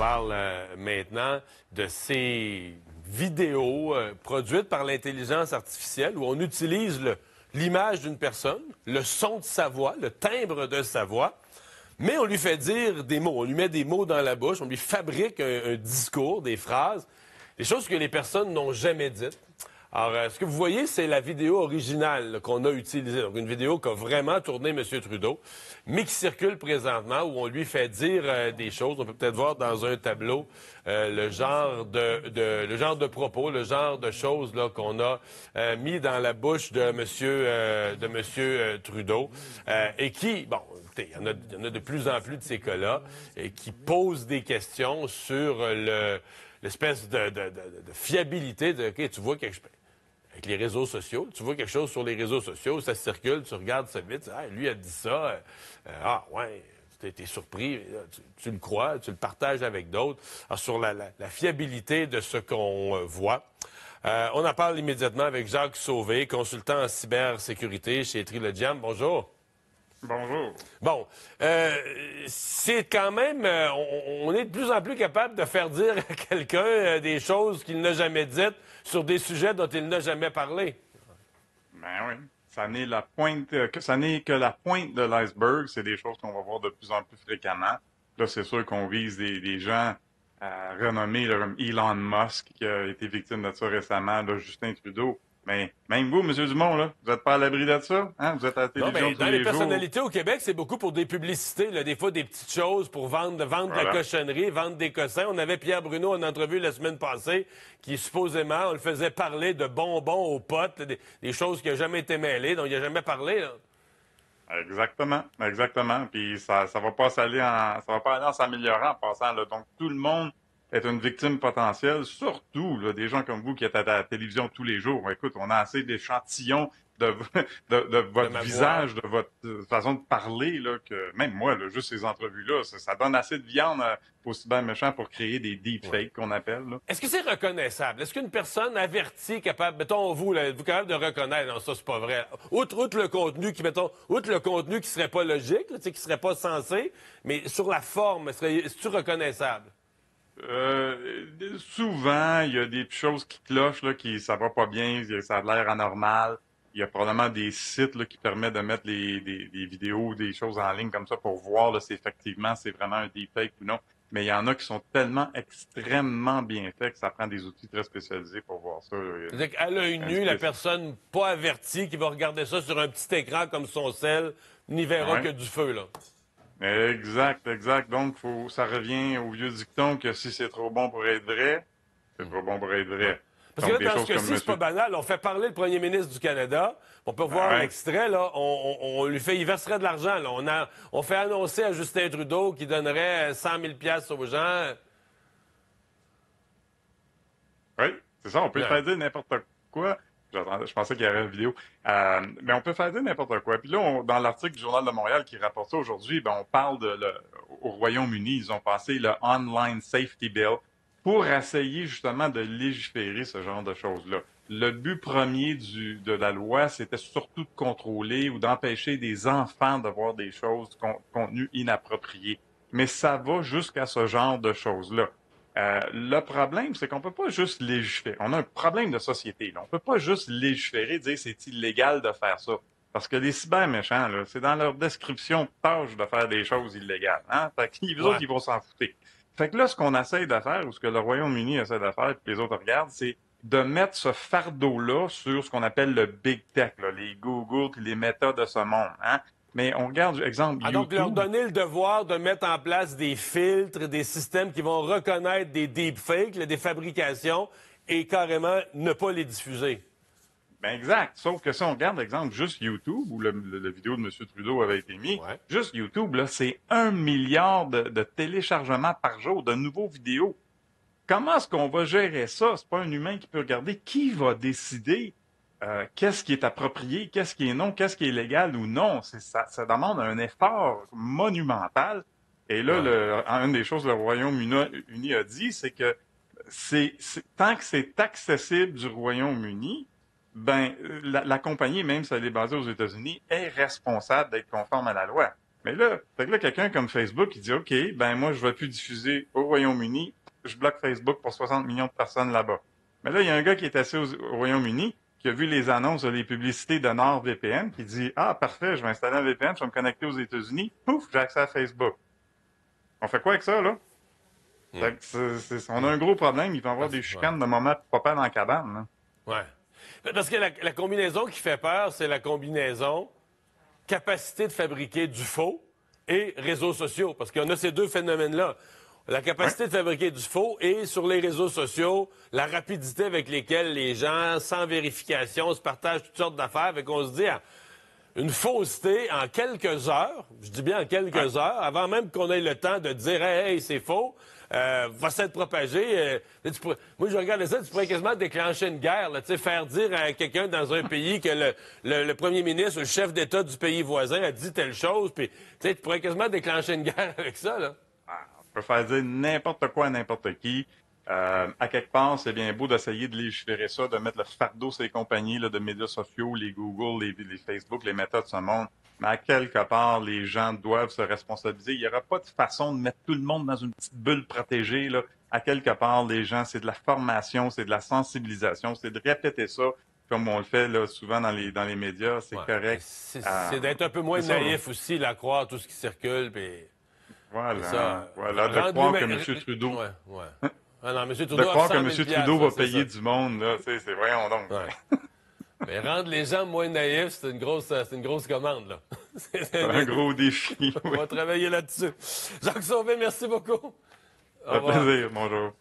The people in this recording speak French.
parle euh, maintenant de ces vidéos euh, produites par l'intelligence artificielle où on utilise l'image d'une personne, le son de sa voix, le timbre de sa voix, mais on lui fait dire des mots, on lui met des mots dans la bouche, on lui fabrique un, un discours, des phrases, des choses que les personnes n'ont jamais dites. Alors, euh, ce que vous voyez, c'est la vidéo originale qu'on a utilisée. Donc, une vidéo qu'a vraiment tourné M. Trudeau, mais qui circule présentement, où on lui fait dire euh, des choses. On peut peut-être voir dans un tableau euh, le genre de, le genre de propos, le genre de choses là qu'on a mis dans la bouche de M. de Monsieur Trudeau, et qui, bon, il y, en a, y en a de plus en plus de ces cas-là, et qui posent des questions sur le l'espèce de, de, de, fiabilité de OK, tu vois quelque chose avec les réseaux sociaux. Tu vois quelque chose sur les réseaux sociaux, ça circule, tu regardes ça vite, ah, lui a dit ça, euh, euh, ah ouais, tu été surpris, tu, le crois, tu le partages avec d'autres. sur la, fiabilité de ce qu'on euh, voit. on en parle immédiatement avec Jacques Sauvé, consultant en cybersécurité chez Trilogiam. Bonjour. Bonjour. Bon, euh, c'est quand même, euh, on, est de plus en plus capable de faire dire à quelqu'un euh, des choses qu'il n'a jamais dites sur des sujets dont il n'a jamais parlé. Ben oui. Ça n'est la pointe, que ça n'est que la pointe de l'iceberg. C'est des choses qu'on va voir de plus en plus fréquemment. Là, c'est sûr qu'on vise des, gens renommés comme Elon Musk, qui a été victime de ça récemment, là, Justin Trudeau. Mais même vous, M. Dumont, là, vous n'êtes pas à l'abri de ça? Hein? Vous êtes à la télévision non, dans les, personnalités au Québec, c'est beaucoup pour des publicités, là, des fois des petites choses pour vendre, vendre de la cochonnerie, vendre des cossins. On avait Pierre Bruno en entrevue la semaine passée qui, supposément, on le faisait parler de bonbons aux potes, des, choses qui n'ont jamais été mêlées, donc il n'a jamais parlé. Là. Exactement, exactement. Puis ça, ça va pas s'aller en, ça va pas aller en s'améliorant en passant. Là. Donc tout le monde être une victime potentielle, surtout là, des gens comme vous qui êtes à la télévision tous les jours. Écoute, on a assez d'échantillons de, de, votre visage, de votre façon de parler, là, que même moi, là, juste ces entrevues-là, ça, donne assez de viande euh, pour aussi bien méchant pour créer des deepfakes qu'on appelle. Est-ce que c'est reconnaissable? Est-ce qu'une personne avertie, capable, mettons vous, là, vous capable de reconnaître, non, ça c'est pas vrai. Outre, outre, le contenu qui, mettons, outre le contenu qui serait pas logique, là, qui serait pas censé, mais sur la forme, est-ce reconnaissable? Euh, souvent, il y a des choses qui clochent, là, qui ça va pas bien, ça a l'air anormal. Il y a probablement des sites là, qui permettent de mettre les, des, des, vidéos, des choses en ligne comme ça pour voir si effectivement c'est vraiment un deepfake ou non. Mais il y en a qui sont tellement extrêmement bien faits que ça prend des outils très spécialisés pour voir ça. C'est-à-dire qu'à l'œil nu, la personne pas avertie qui va regarder ça sur un petit écran comme son sel n'y verra que du feu, là. Exact, exact. Donc, faut, ça revient au vieux dicton que si c'est trop bon pour être vrai, c'est trop bon pour être vrai. Parce que là, dans ce cas-ci, c'est pas banal. On fait parler le premier ministre du Canada. On peut voir l'extrait, là. On, lui fait, il verserait de l'argent, là. On, a, on fait annoncer à Justin Trudeau qu'il donnerait 100 000 aux gens. Oui, c'est ça. On peut faire dire n'importe quoi. Je pensais qu'il y avait une vidéo. Euh, mais on peut faire n'importe quoi. Puis là, dans l'article du Journal de Montréal qui rapporte ça aujourd'hui, ben, on parle de au Royaume-Uni, ils ont passé le Online Safety Bill pour essayer justement de légiférer ce genre de choses-là. Le but premier de la loi, c'était surtout de contrôler ou d'empêcher des enfants de voir des choses, con, contenu inapproprié. Mais ça va jusqu'à ce genre de choses-là. Euh, le problème, c'est qu'on peut pas juste légiférer. On a un problème de société. Là. On peut pas juste légiférer, dire c'est illégal de faire ça. Parce que les cyber méchants, c'est dans leur description de tâche de faire des choses illégales. Hein? Fait qu'ils autres, ils vont s'en foutre. Fait que là, ce qu'on essaie de faire, ou ce que le Royaume-Uni essaie de faire, et que les autres regardent, c'est de mettre ce fardeau-là sur ce qu'on appelle le big tech, les Google et les méthodes de ce monde. Hein? Mais on regarde, exemple, ah, Donc, leur donner le devoir de mettre en place des filtres, des systèmes qui vont reconnaître des deepfakes, des fabrications, et carrément ne pas les diffuser. Ben exact. Sauf que si on regarde, exemple, juste YouTube, où la vidéo de M. Trudeau avait été mise, juste YouTube, là, c'est un milliard de, de, téléchargements par jour de nouveaux vidéos. Comment est-ce qu'on va gérer ça? C'est pas un humain qui peut regarder. Qui va décider euh, qu'est-ce qui est approprié, qu'est-ce qui est non, qu'est-ce qui est légal ou non. Ça, ça demande un effort monumental. Et là, le, une des choses que le Royaume-Uni a dit, c'est que c'est tant que c'est accessible du Royaume-Uni, ben la, compagnie, même si elle est basée aux États-Unis, est responsable d'être conforme à la loi. Mais là, fait que là, quelqu'un comme Facebook, il dit, OK, ben moi, je vais plus diffuser au Royaume-Uni, je bloque Facebook pour 60 millions de personnes là-bas. Mais là, il y a un gars qui est assis au, Royaume-Uni, qui a vu les annonces, les publicités de NordVPN, qui dit, ah, parfait, je vais installer un VPN, je vais me connecter aux États-Unis, pouf, j'ai accès à Facebook. On fait quoi avec ça, là? Hmm. on a un gros problème, il va y avoir des chicanes de moment pas dans la cabane. Là. Ouais. Parce que la, la combinaison qui fait peur, c'est la combinaison capacité de fabriquer du faux et réseaux sociaux. Parce qu'on a ces deux phénomènes-là. La capacité de fabriquer du faux et sur les réseaux sociaux, la rapidité avec lesquelles les gens, sans vérification, se partagent toutes sortes d'affaires. Fait qu'on se dit, ah, une fausseté en quelques heures, je dis bien en quelques heures, avant même qu'on ait le temps de dire, hey c'est faux, euh, va s'être propagé. Euh, moi, je regardais ça, tu pourrais quasiment déclencher une guerre, là, faire dire à quelqu'un dans un pays que le, le, premier ministre ou le chef d'État du pays voisin a dit telle chose, puis tu pourrais quasiment déclencher une guerre avec ça. Là. On peut faire dire n'importe quoi à n'importe qui. Euh, à quelque part, c'est bien beau d'essayer de légiférer ça, de mettre le fardeau sur les compagnies là, de médias sociaux, les Google, les, les Facebook, les méthodes de ce monde mais à quelque part, les gens doivent se responsabiliser. Il n'y aura pas de façon de mettre tout le monde dans une petite bulle protégée. Là. À quelque part, les gens, c'est de la formation, c'est de la sensibilisation, c'est de répéter ça comme on le fait là, souvent dans les, dans les médias, c'est correct. C'est euh, d'être un peu moins naïf aussi, là, croire tout ce qui circule. Puis... Voilà, voilà de croire que M. Trudeau... Ouais, ouais. Ah non, M. Trudeau de croire que M. Trudeau va payer du monde, là, c'est voyons donc. Mais rendre les gens moins naïfs, c'est une grosse, une grosse commande, là. c'est un gros défi. On va travailler là-dessus. Jacques Sauvé, merci beaucoup. Un plaisir. Bonjour.